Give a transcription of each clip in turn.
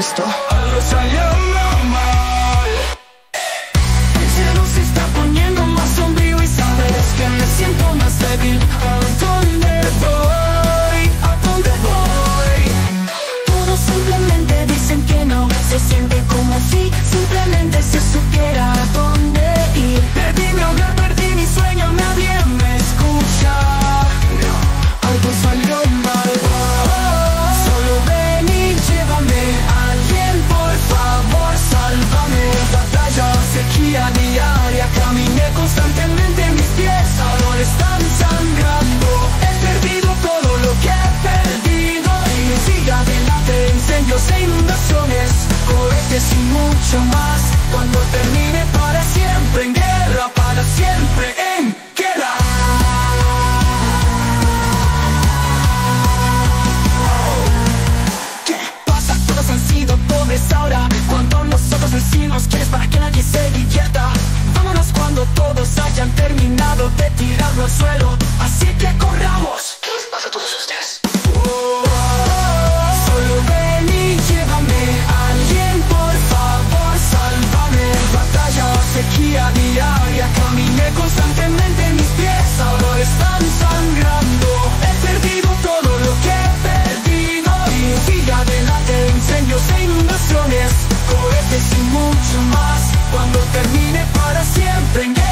esto. antes y mucho más. Cuando termine para siempre en guerra, para siempre en guerra. ¿Qué pasa? Todos han sido pobres ahora. Cuando nosotros decimos que es para que nadie se divierta. Vámonos cuando todos hayan terminado de tirarlo al suelo. cuando termine para siempre.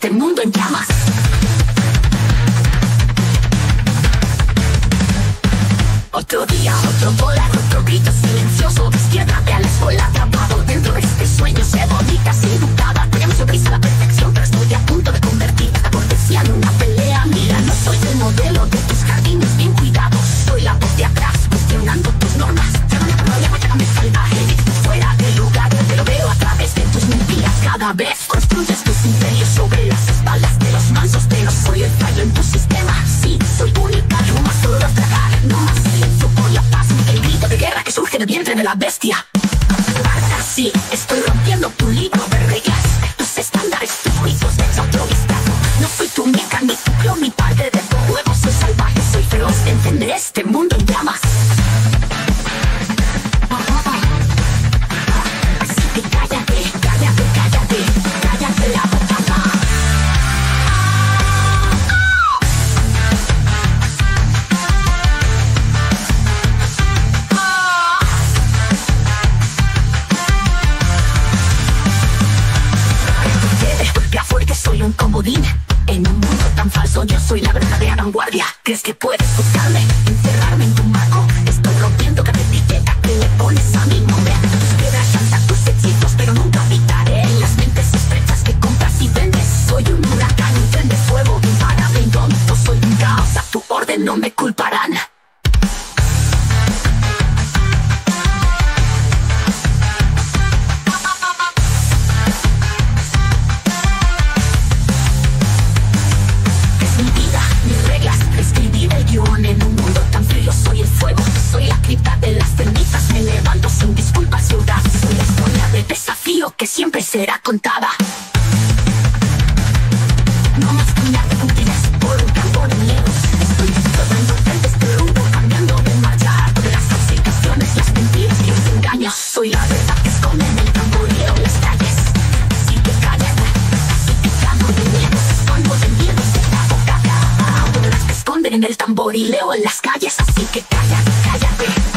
este mundo en llamas. Otro día, otro dólar, otro grito silencioso. Despiértate al escuela atrapado dentro de este sueño. Sé bonita, sin duda, tenemos la perfección. Pero estoy a punto de convertir la cortesía en una pelea. Mira, no soy el modelo de tus jardines bien cuidados. Soy la voz de atrás, cuestionando tus normas. Construyes tus imperios sobre las espaldas de los mansos Pero soy el fallo en tu sistema. Sí, soy tu unitario, más solo tragar No más silencio por la paz. El grito de guerra Que surge del vientre de la bestia. Marta, sí, estoy rompiendo tu libro de reglas. Tus estándares, tus juicios de No soy tu meca, ni tu clon, ni parte de tu juego. Soy salvaje, soy feroz, entender este mundo. las calles, así que cállate, cállate.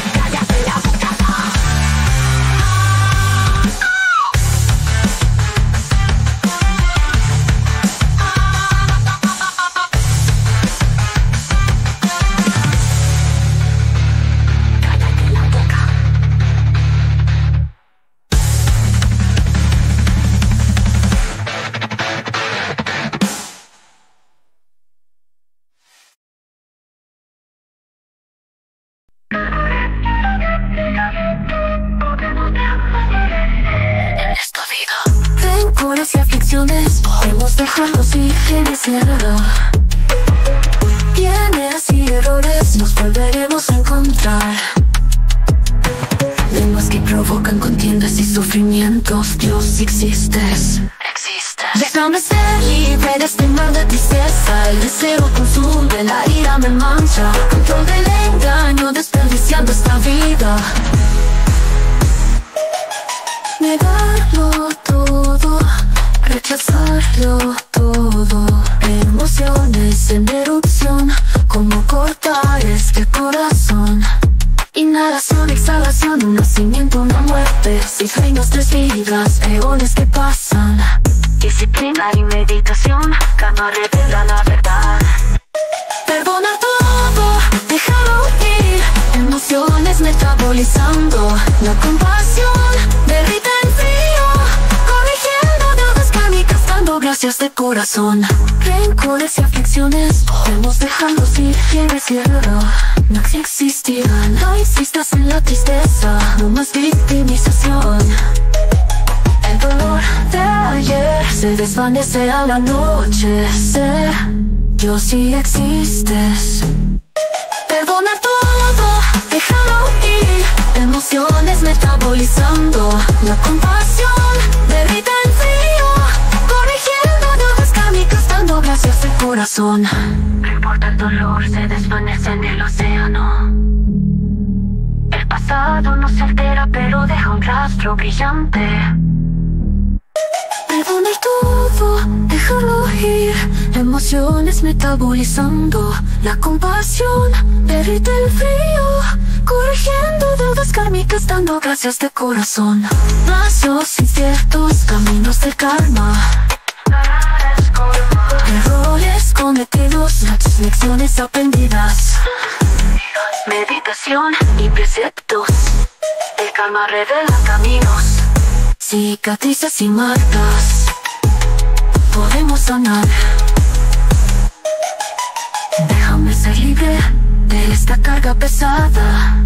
Rastro brillante. Todo, dejarlo ir. Emociones metabolizando la compasión. Derrite el frío, corrigiendo deudas kármicas, dando gracias de corazón. Pasos inciertos, caminos del karma. Errores cometidos, las lecciones aprendidas. Meditación y preceptos. El karma revela caminos. Cicatrices y marcas Podemos sanar Déjame ser libre de esta carga pesada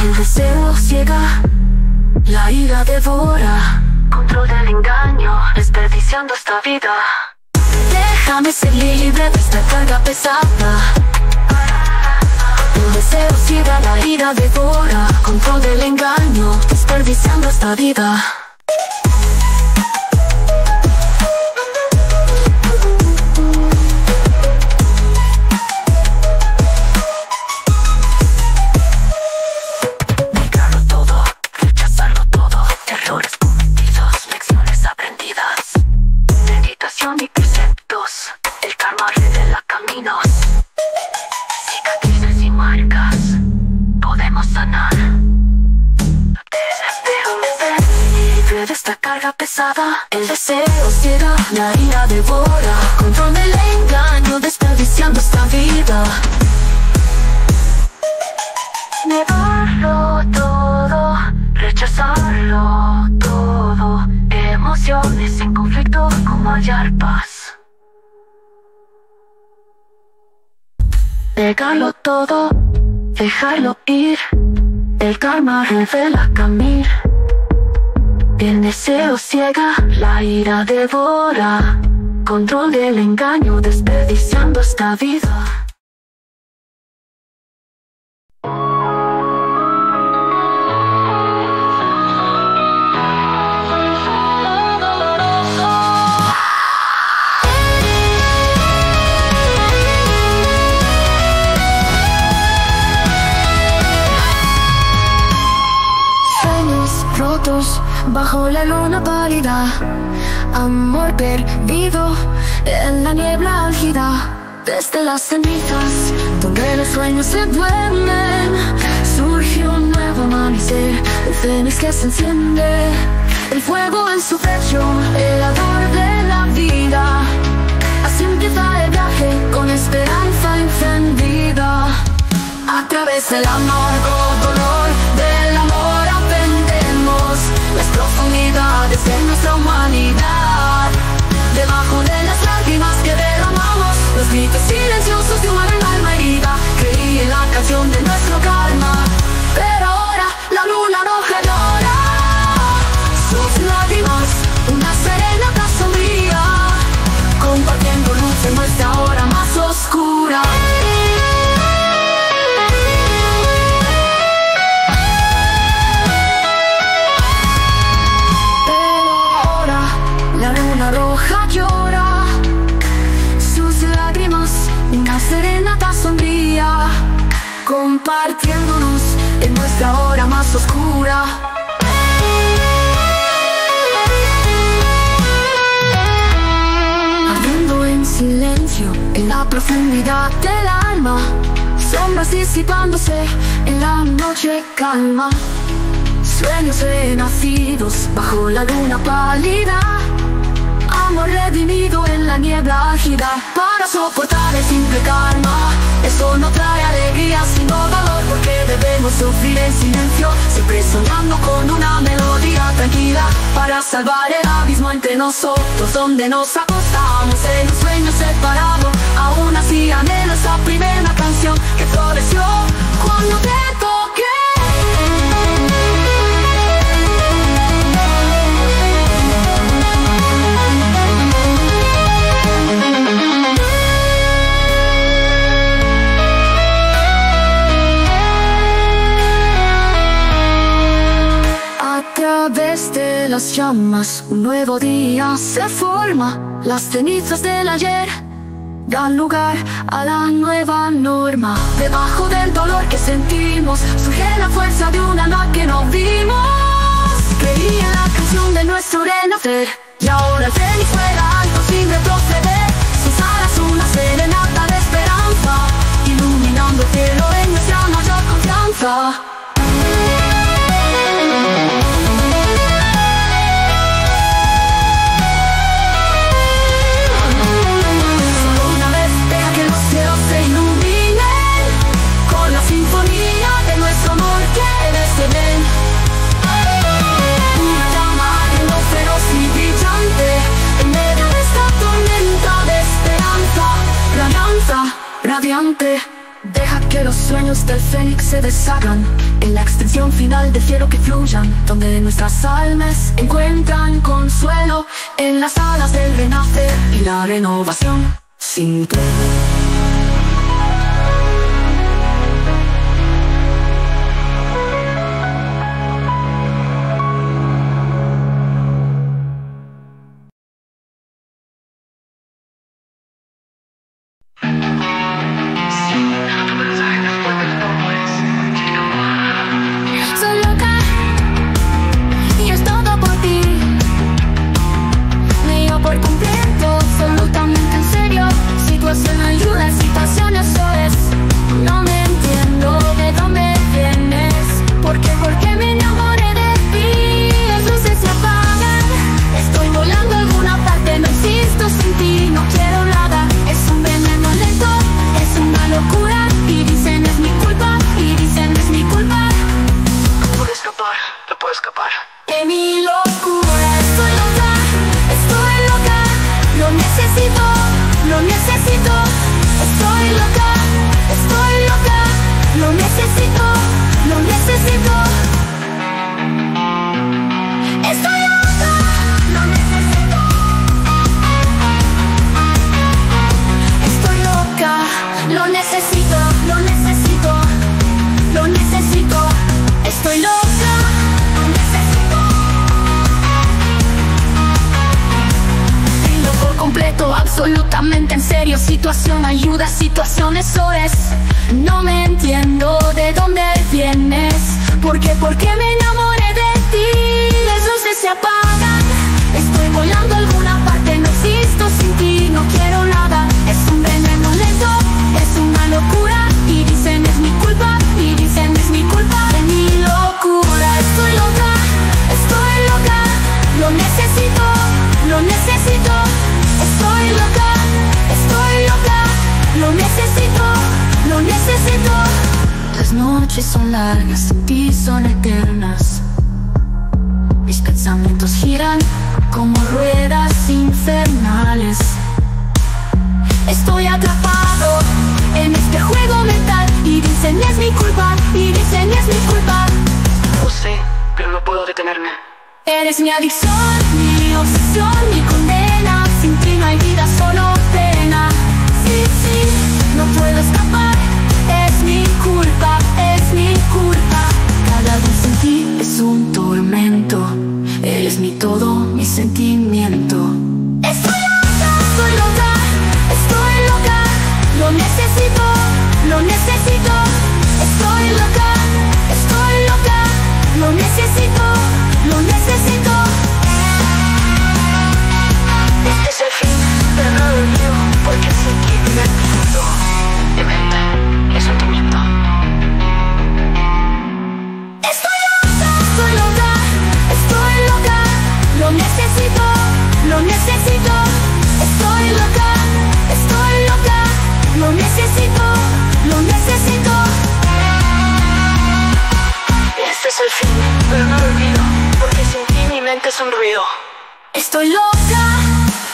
El deseo ciega La ira devora Control del engaño, desperdiciando esta vida. Déjame ser libre de esta carga pesada El deseo ciega, la ira devora Control del engaño, desperdiciando esta vida carga El deseo ciega, la ira devora Control del engaño, desperdiciando esta vida Negarlo todo, rechazarlo todo. Emociones en conflicto, como hallar paz. Negarlo todo, dejarlo ir. El karma revela camino. El deseo ciega, la ira devora. Control del engaño, desperdiciando esta vida. Amor perdido en la niebla álgida Desde las cenizas donde los sueños se duermen Surge un nuevo amanecer El fénix que se enciende El fuego en su pecho El ardor de la vida. Así empieza el viaje con esperanza encendida a través del amargo dolor del profundidades de nuestra humanidad. Debajo de las lágrimas que derramamos, los gritos silenciosos de una alma herida. Creí en la canción de nuestro karma, pero ahora la luna roja llora. Profundidad del alma. Sombras disipándose en la noche calma. Sueños renacidos bajo la luna pálida. Amor redimido en la niebla ágida Para soportar el simple karma. Eso no trae alegría sino dolor Porque debemos sufrir en silencio Siempre soñando con una melodía tranquila Para salvar el abismo entre nosotros Donde nos acostamos en un sueño separado Aún así anhelo esa primera canción que floreció cuando te toqué. A través de las llamas, un nuevo día se forma. Las cenizas del ayer dan lugar a la nueva norma. Debajo del dolor que sentimos, surge la fuerza de una alma que nos vimos. Creí en la canción de nuestro renacer, y ahora el tenis fuera alto sin retroceder. Sus alas una serenata de esperanza, iluminando el cielo en nuestra mayor confianza. Deja que los sueños del fénix se deshagan. En la extensión final del cielo que fluyan Donde nuestras almas encuentran consuelo En las alas del renacer y la renovación Sin pena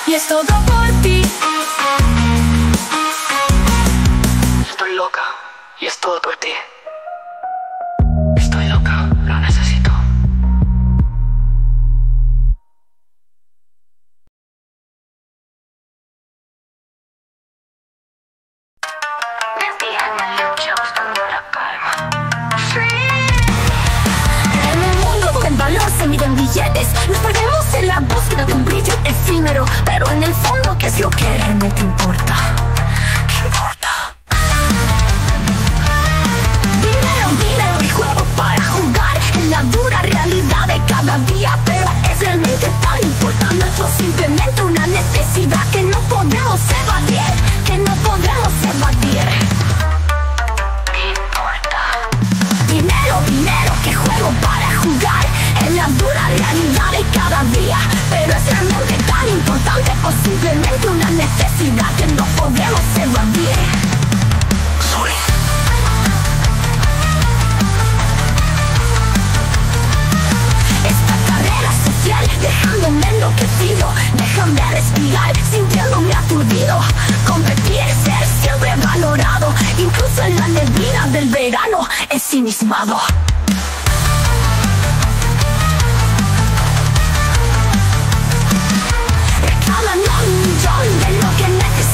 Y es todo por ti. Estoy loca y es todo por ti. Estoy loca, lo necesito. En el mundo donde valor se miden billetes, nos perdemos en la búsqueda de un pero en el fondo, ¿qué es lo que realmente importa? Dinero, dinero y juego para jugar En la dura realidad de cada día Pero es realmente tan importante o simplemente una necesidad Que no podemos evadir Que no podemos evadir. Dinero, dinero que juego para jugar En la dura realidad de Pero es realmente tan importante O simplemente una necesidad Que no podemos evadir. Dejándome enloquecido Déjame respirar sintiéndome aturdido. Competir, ser siempre valorado Incluso en la neblina del verano ensimismado Recaban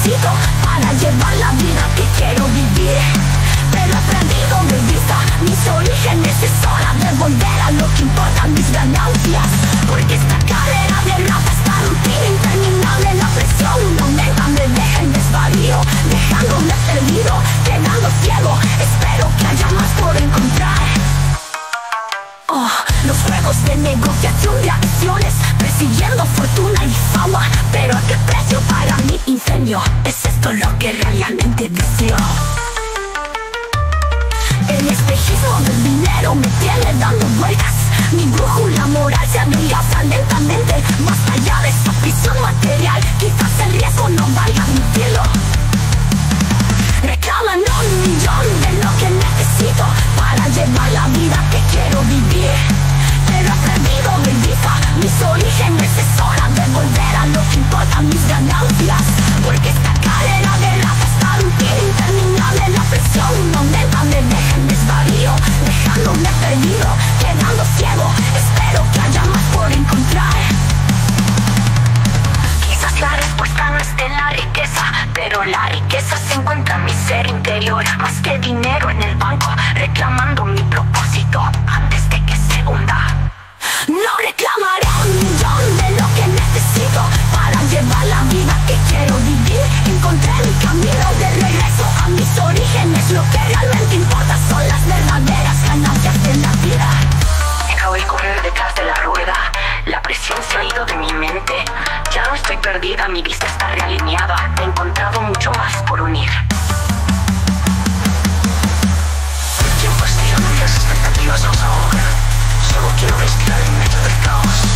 Para llevar la vida que quiero vivir. Pero he perdido de vista mis orígenes Es hora de volver a lo que importa mis ganancias. Porque esta carrera de rata está rutina interminable La presión aumenta, me deja en desvarío Dejándome perdido, quedando ciego. Espero que haya más por encontrar Oh, los juegos de negociación de acciones Persiguiendo fortuna y fama Pero a qué precio para mi ingenio ¿Es esto lo que realmente deseo? El espejismo del dinero me tiene dando vueltas. Mi brújula moral se adelgaza lentamente Más allá de esa prisión material. Quizás el riesgo no valga admitirlo Reclaman pero la riqueza se encuentra en mi ser interior. Más que dinero en el banco, reclamando mi propósito antes de que se hunda. No reclamaré un millón de lo que necesito para llevar la vida que quiero vivir. Encontré mi camino de regreso a mis orígenes. Lo que realmente importa son las verdaderas ganancias de la vida. Dejado el correr detrás de la rueda. La presión se ha ido de mi mente. Ya no estoy perdida, mi vista está realineada. He encontrado mucho más por unir. El tiempo estira las expectativas nos ahogan. Solo quiero respirar en medio del caos.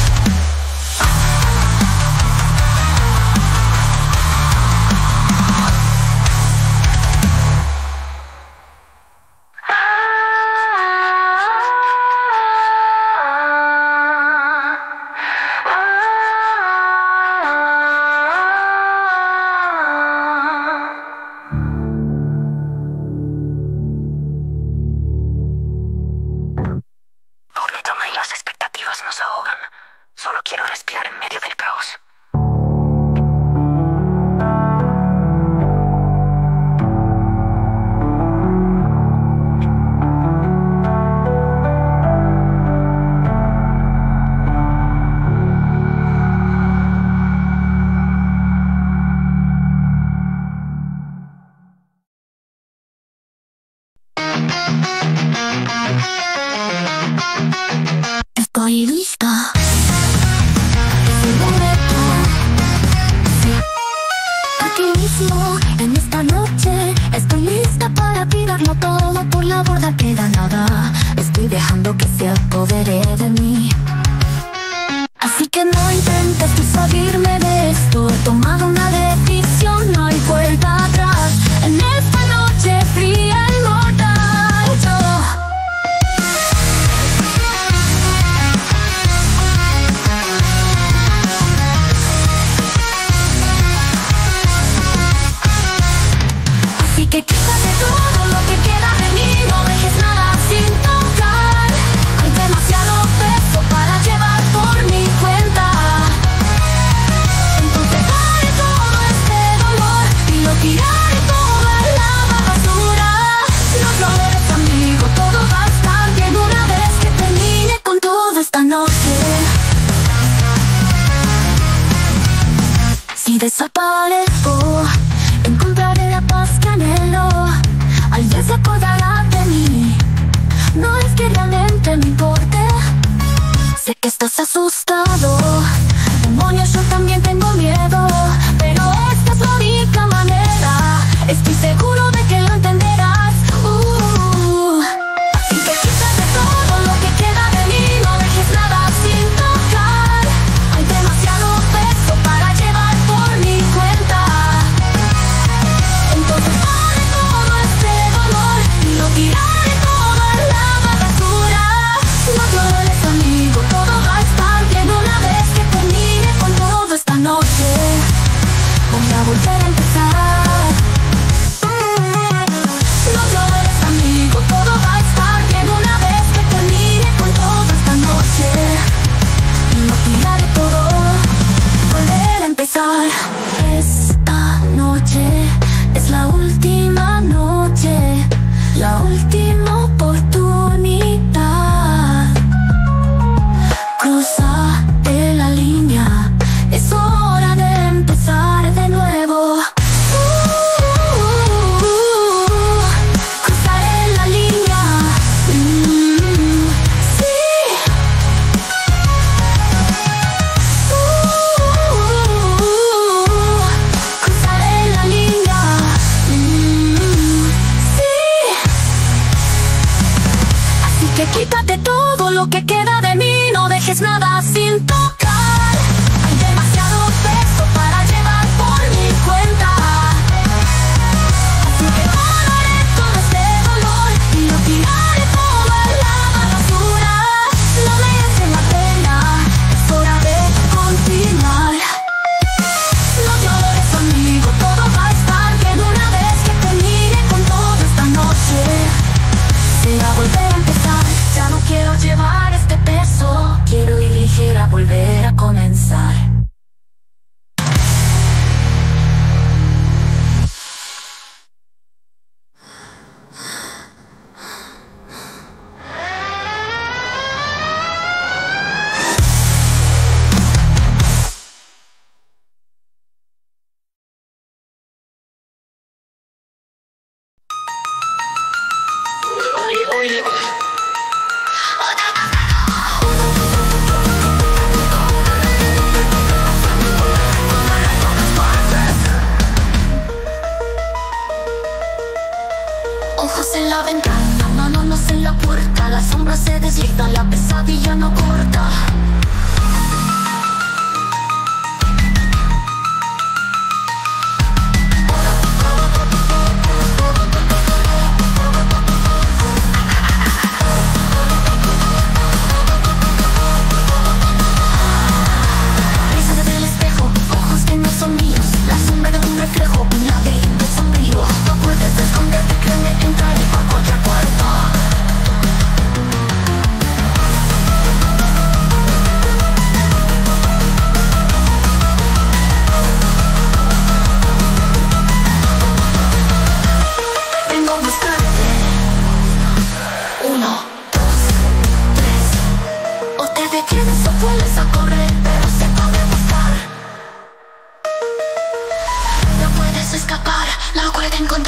Que se apodere de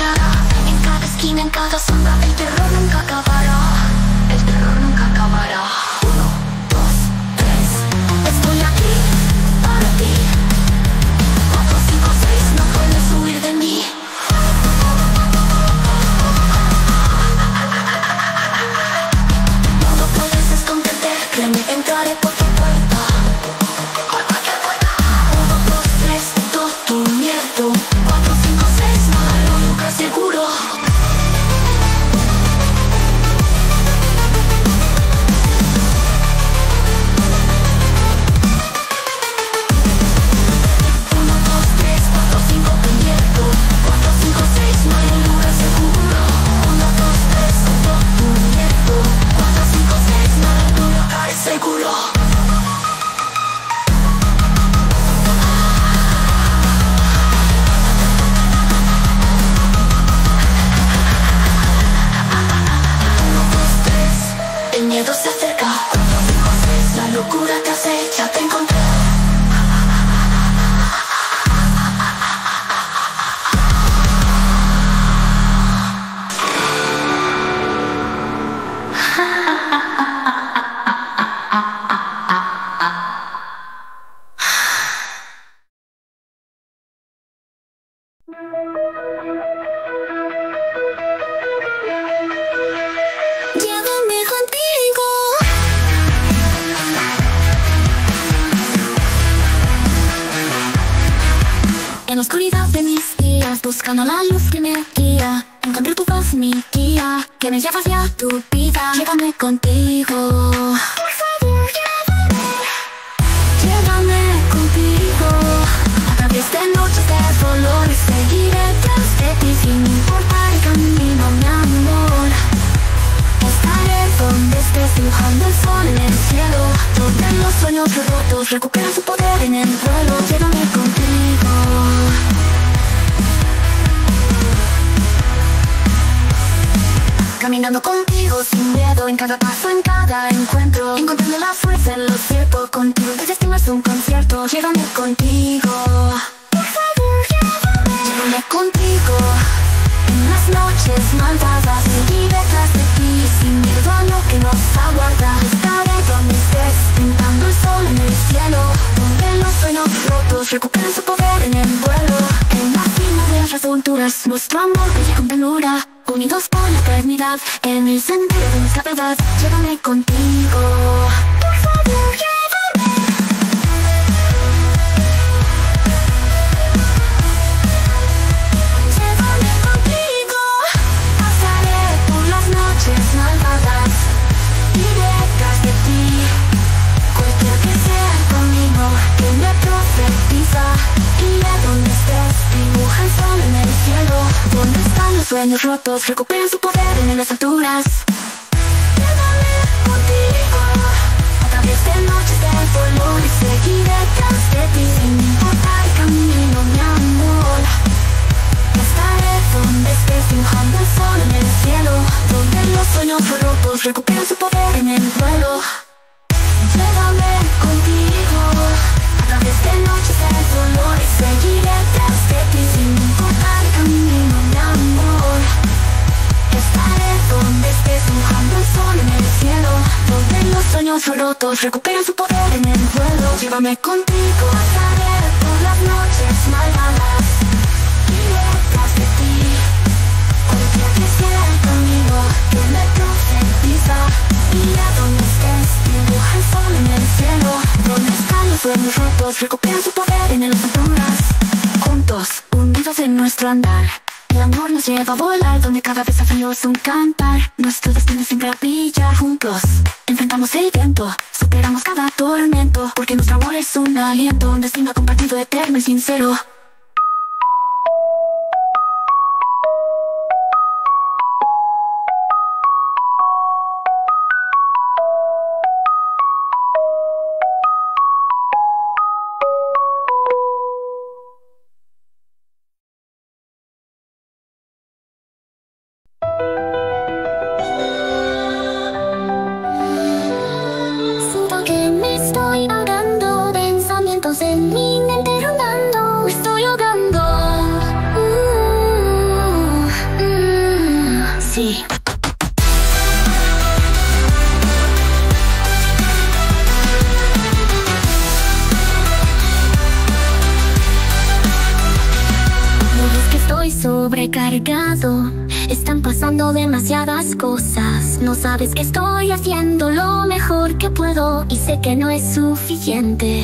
En cada esquina, en cada sombra El terror nunca acabará. En cada encuentro. Encontrando la fuerza en lo cierto Contigo el destino es un concierto Llévame contigo. Por favor, llévame Llévame contigo. En las noches malvadas seguiré detrás de ti Sin miedo a lo que nos aguarda. Estaré donde estés Pintando el sol en el cielo. Donde los sueños rotos recuperan su poder en el vuelo. En la cima de las alturas Nuestro amor brilla con Unidos por la eternidad En el sendero de nuestra verdad Llévame contigo. Por favor, llévame. Llévame contigo, pasaré por las noches malvadas Iré tras de ti, cualquier que sea el camino que me profetiza Iré donde estés, dibuja el sol en el cielo Donde están los sueños rotos, recuperan su poder en las alturas. Llévame contigo, a través de noches de dolor y seguiré tras de ti Sin importar el camino, mi amor. Estaré donde estés dibujando el sol en el cielo Donde los sueños rotos recuperan su poder en el vuelo Llévame contigo A través de noches de dolor y seguiré tras donde estés dibujando el sol en el cielo Donde los sueños rotos recuperan su poder en el vuelo. Llévame contigo, pasaré por las noches malvadas Iré tras de ti. Cualquier que sea el camino que me profetiza Iré donde estés, dibuja el sol en el cielo Donde están los sueños rotos, recuperan su poder en las alturas Juntos, unidos en nuestro andar el amor nos lleva a volar donde cada desafío es un cantar. Nuestro destino siempre brilla juntos. Enfrentamos el viento, superamos cada tormento Porque nuestro amor es un aliento, un destino compartido eterno y sincero suficiente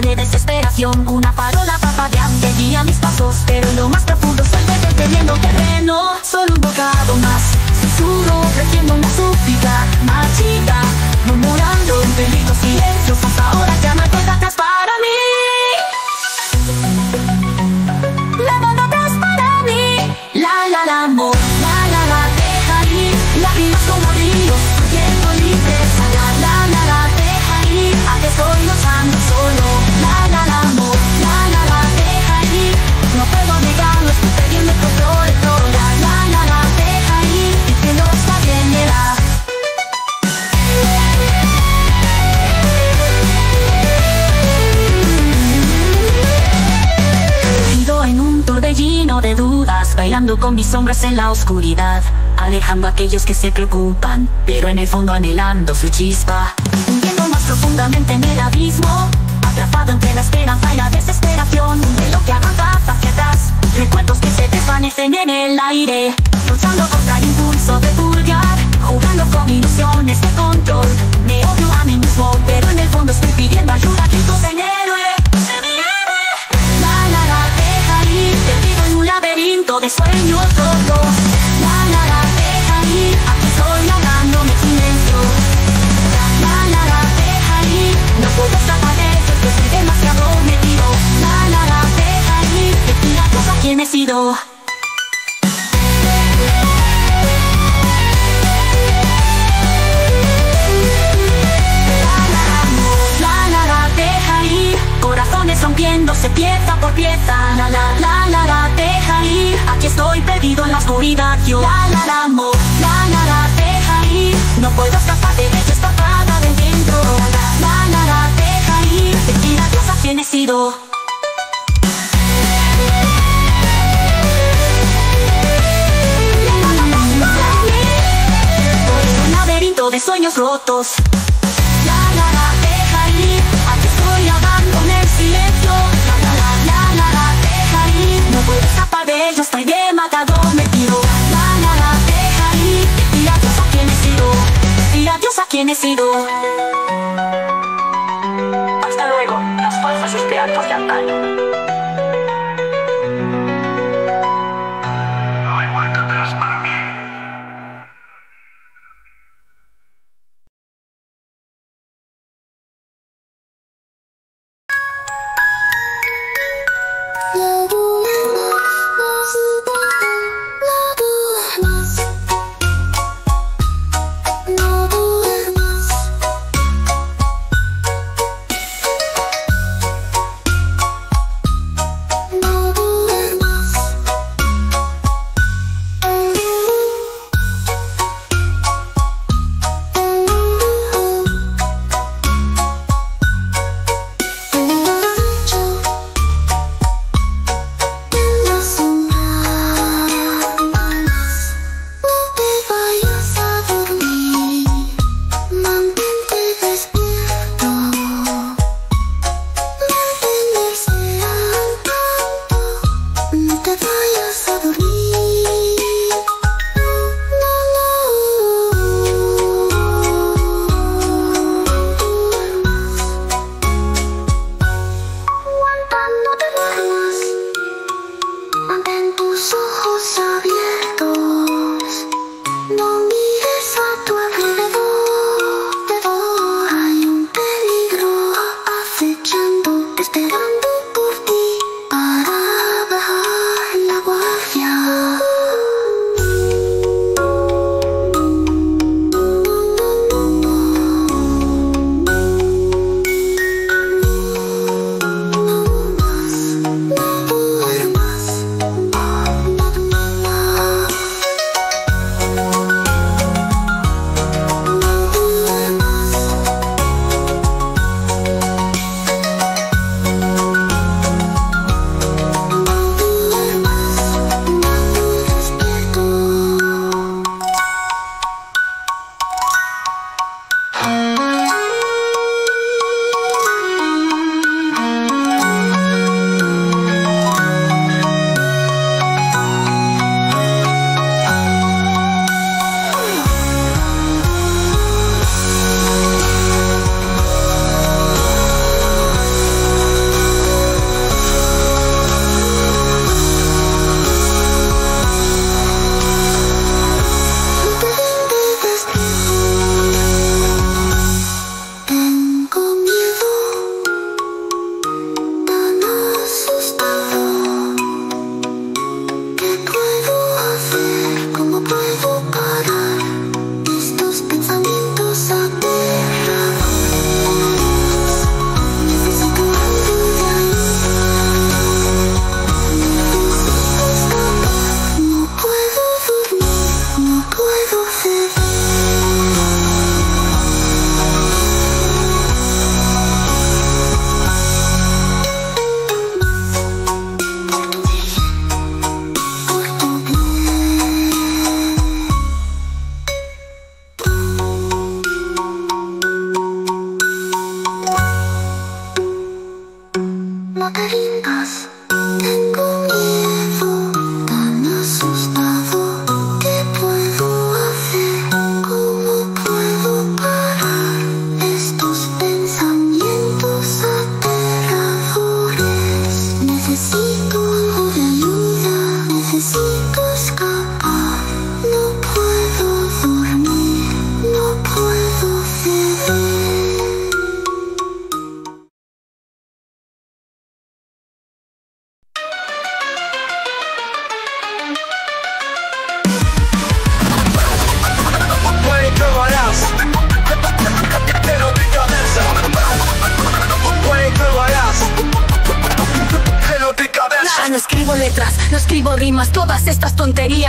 de desesperación. Una farola parpadeante guía mis pasos Pero lo más profundo salgo deteniendo terreno Solo un bocado más. Susurro, ofreciendo una súplica. Machita, murmurando en benditos silencios Hasta ahora ya no hay bailando con mis sombras en la oscuridad, alejando a aquellos que se preocupan, pero en el fondo anhelando su chispa, hundiendo más profundamente en el abismo, atrapado entre la esperanza y la desesperación, de lo que avanza hacia atrás, recuerdos que se desvanecen en el aire, luchando contra el impulso de pulgar, jugando con ilusiones de control, me odio a mí mismo, pero en el fondo estoy pidiendo ayuda, que tú en laberinto de sueños rotos. La la la deja ir, aquí estoy ahogándome en silencio. La la la la deja ir, no puedo escapar de esto, estoy demasiado metido. La la la deja ir, decir a cosa quién he sido. La rompiéndose pieza por pieza. La la la la la, deja ir. Aquí estoy perdido en la oscuridad. Yo la la la mo, la la la, deja ir. No puedo escapar de ella, está parada de dentro. La la la la, deja ir. Mentira, Dios, ¿a quién he sido? de sueños rotos. yo estoy de matador me tiro. La deja ir y adiós a quien he sido. Y adiós a quien he sido. Hasta luego, las falsas esperanzas de antaño.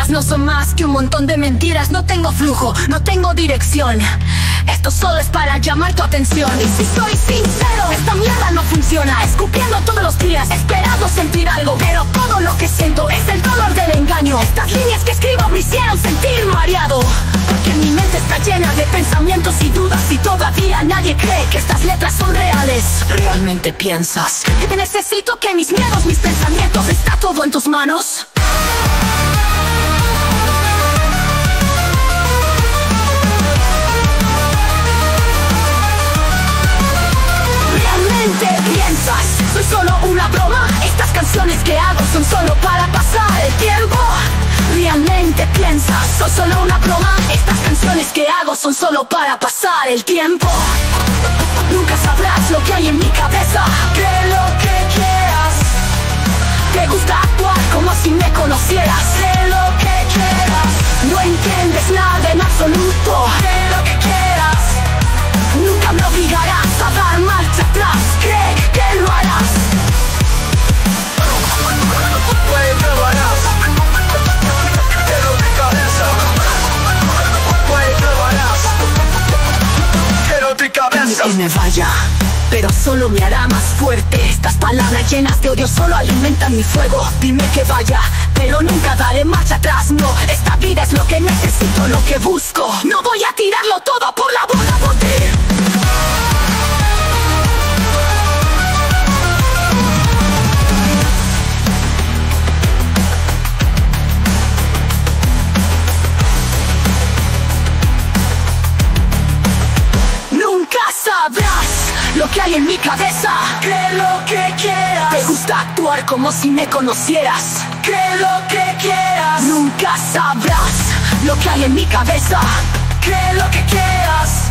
no son más que un montón de mentiras. No tengo flujo, no tengo dirección. Esto solo es para llamar tu atención. Y si soy sincero, esta mierda no funciona. Escupiendo todos los días, esperando sentir algo. Pero todo lo que siento es el dolor del engaño. Estas líneas que escribo me hicieron sentir mareado. Porque mi mente está llena de pensamientos y dudas. Y todavía nadie cree que estas letras son reales. ¿Realmente piensas? Necesito que mis miedos, mis pensamientos, está todo en tus manos. ¿Realmente piensas? Soy solo una broma. Estas canciones que hago son solo para pasar el tiempo. ¿Realmente piensas? Soy solo una broma. Estas canciones que hago son solo para pasar el tiempo. Nunca sabrás lo que hay en mi cabeza. Que lo que quieras. Te gusta actuar como si me conocieras. Sé lo que quieras. No entiendes nada en absoluto. Sé lo que quieras atrás Cree que lo harás. Puede que lo harás. Cabeza. Puede que lo harás. Quiero mi cabeza. Me vaya pero solo me hará más fuerte. Estas palabras llenas de odio solo alimentan mi fuego. Dime que vaya, pero nunca daré marcha atrás. No, esta vida es lo que necesito, lo que busco. No voy a tirarlo todo por la bola, bote sabrás lo que hay en mi cabeza. Que lo que quieras. Te gusta actuar como si me conocieras. Que lo que quieras. Nunca sabrás lo que hay en mi cabeza. Que lo que quieras.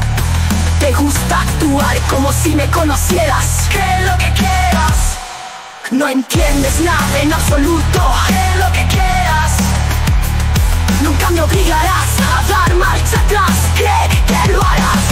Te gusta actuar como si me conocieras. Que lo que quieras. No entiendes nada en absoluto. Que lo que quieras. Nunca me obligarás a dar marcha atrás. Cree que lo harás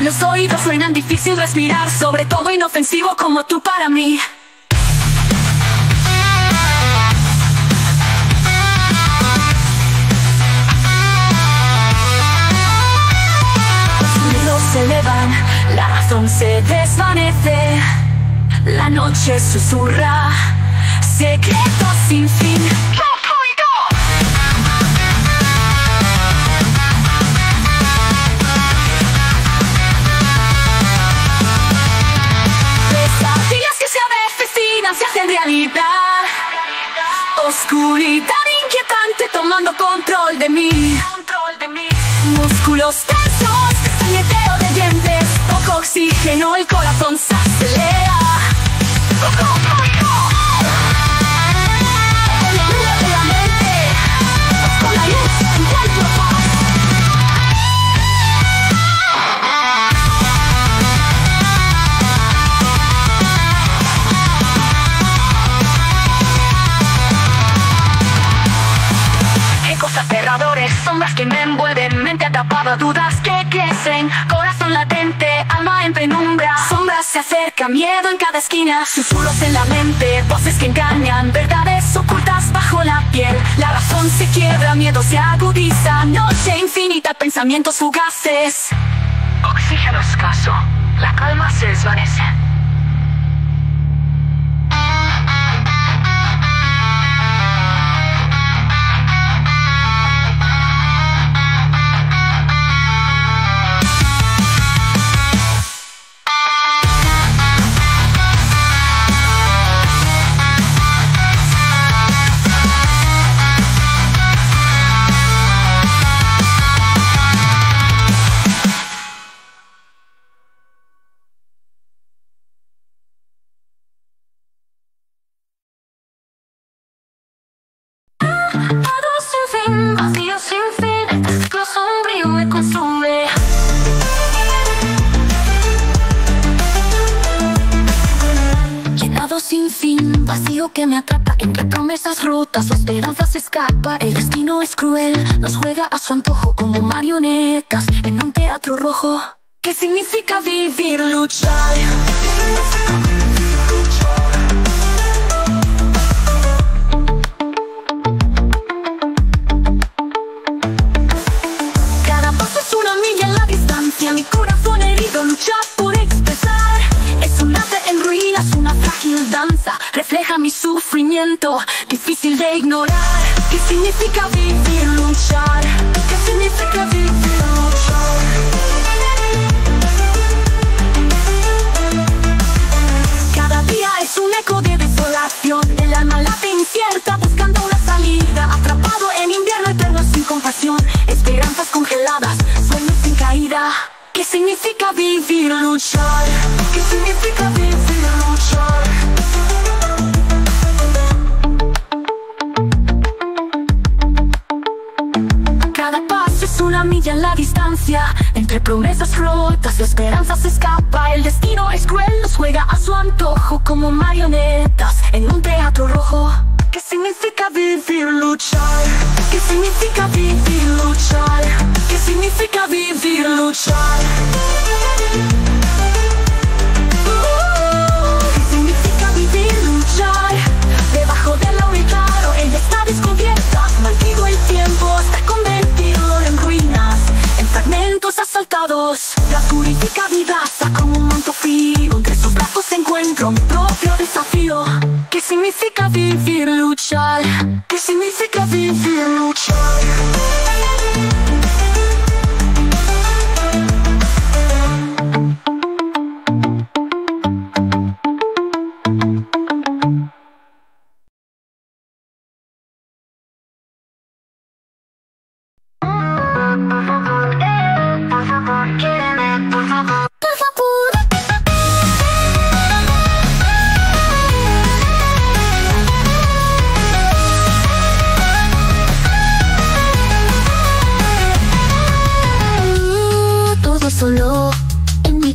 Los oídos suenan difícil respirar, sobre todo inofensivo como tú para mí. Los ruidos se elevan, la razón se desvanece, la noche susurra, secretos sin fin. realidad. Oscuridad inquietante tomando control de mí. Control de mí. Músculos tensos, sangreteo de dientes. Poco oxígeno, el corazón se acelera. Dudas que crecen, corazón latente, alma en penumbra, sombras se acercan, miedo en cada esquina, susurros en la mente, voces que engañan, verdades ocultas bajo la piel, la razón se quiebra, miedo se agudiza, noche infinita, pensamientos fugaces. Oxígeno escaso, la calma se desvanece. Llenado sin fin, vacío que me atrapa entre promesas rotas, la esperanza se escapa, el destino es cruel, nos juega a su antojo como marionetas en un teatro rojo. ¿Qué significa vivir, luchar? Cada paso es una milla en la distancia, mi corazón herido lucha danza, refleja mi sufrimiento, difícil de ignorar. ¿Qué significa vivir, luchar? ¿Qué significa vivir, luchar? Cada día es un eco de desolación El alma late incierta buscando una salida Atrapado en invierno eterno sin compasión Esperanzas congeladas, sueños sin caída ¿Qué significa vivir, luchar? ¿Qué significa vivir, luchar? Una milla en la distancia Entre promesas rotas, la esperanza se escapa El destino es cruel, nos juega a su antojo Como marionetas en un teatro rojo ¿Qué significa vivir, luchar? ¿Qué significa vivir, luchar? ¿Qué significa vivir, luchar? La purifica vidaza como un manto frío Entre sus brazos encuentro mi propio desafío ¿Qué significa vivir, luchar? ¿Qué significa vivir, luchar?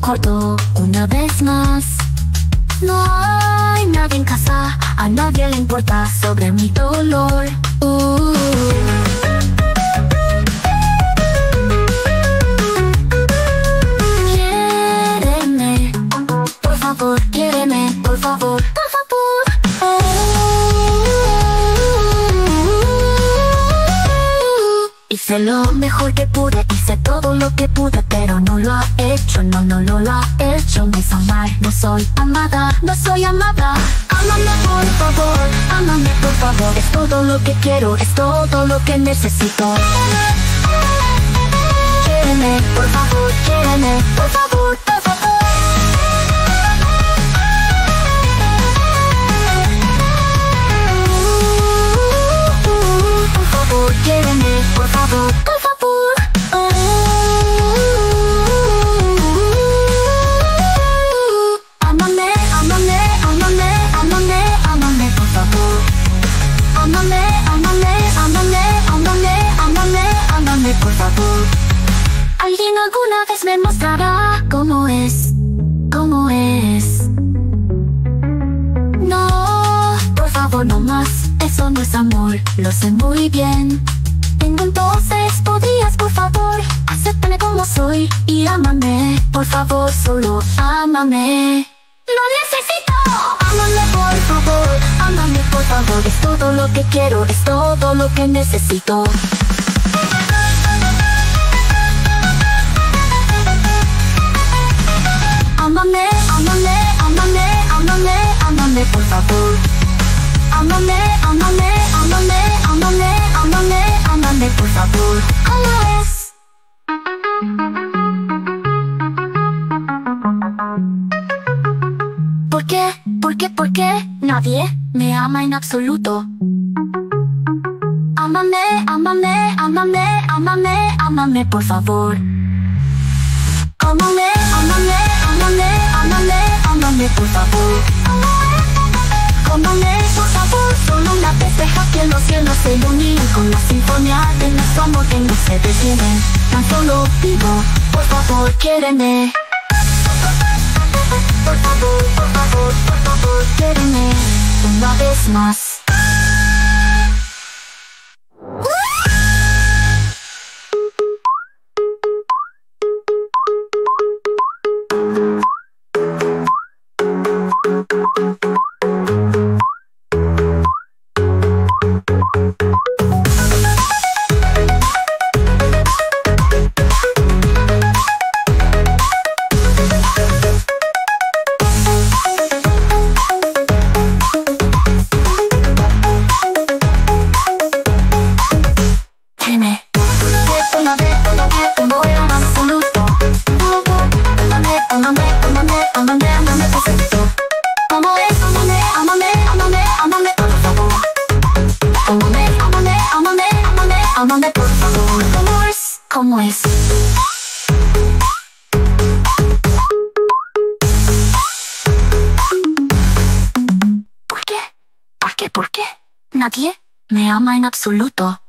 Cuarto una vez más. No hay nadie en casa, a nadie le importa sobre mi dolor. Uh. Quiéreme, por favor, por favor, por favor. Hice lo mejor que pude, hice todo lo que pude, pero no lo ha hecho, no, no, no lo ha hecho. Me hizo mal, no soy amada, no soy amada. Ámame por favor, ámame por favor. Es todo lo que quiero, es todo lo que necesito. Quiéreme, por favor, quiéreme, por favor, por favor. Por favor, por favor. Me mostrará cómo es, cómo es. No, por favor no más, eso no es amor, lo sé muy bien. Entonces podrías por favor acéptame como soy y ámame, por favor solo ámame. Lo necesito. Ámame por favor, ámame por favor, es todo lo que quiero, es todo lo que necesito. Por favor. Ámame, ámame, ámame, ámame, ámame por favor. Ámame, por favor, solo una vez deja que los cielos se iluminen con la sinfonía de nuestro amor que no se detiene. Tan solo digo, por favor, quiéreme. Por favor, por favor, por favor, quiéreme una vez más. Me ama en absoluto.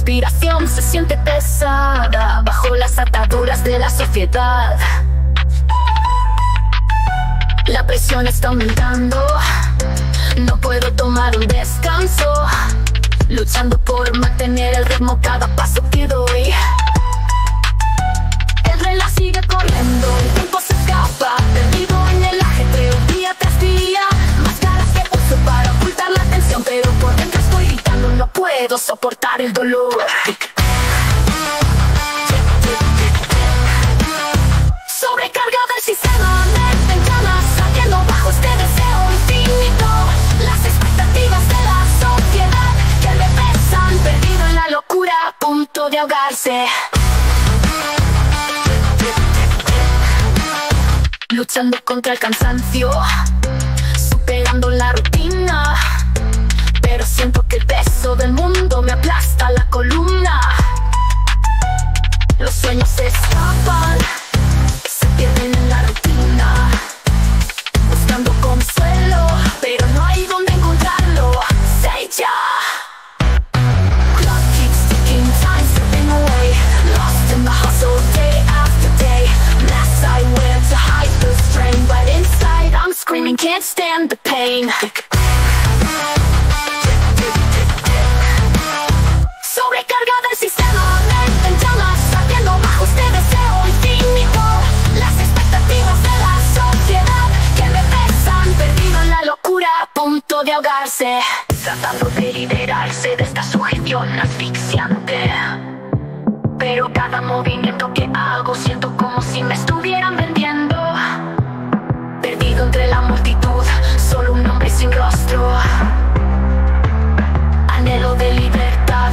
Respiración se siente pesada bajo las ataduras de la sociedad. La presión está aumentando. No puedo tomar un descanso. Luchando por mantener el ritmo cada paso que doy. El reloj sigue corriendo, el tiempo se escapa. Perdido en el ajetreo día tras día. Máscaras que uso para ocultar la tensión. Pero no puedo soportar el dolor. Sobrecargado el sistema ventanas Saliendo bajo este deseo infinito. Las expectativas de la sociedad Que le pesan Perdido en la locura A punto de ahogarse. Luchando contra el cansancio Superando la rutina el peso del mundo Me aplasta la columna. Los sueños se escapan se pierden en la rutina. Buscando consuelo Pero no hay donde encontrarlo. Say ya Clock keeps ticking, time slipping away. Lost in the hustle day after day. Mask I wear to hide the strain But inside I'm screaming, can't stand the pain de ahogarse, tratando de liberarse de esta sujeción asfixiante. Pero cada movimiento que hago siento como si me estuvieran vendiendo. Perdido entre la multitud, solo un hombre sin rostro. Anhelo de libertad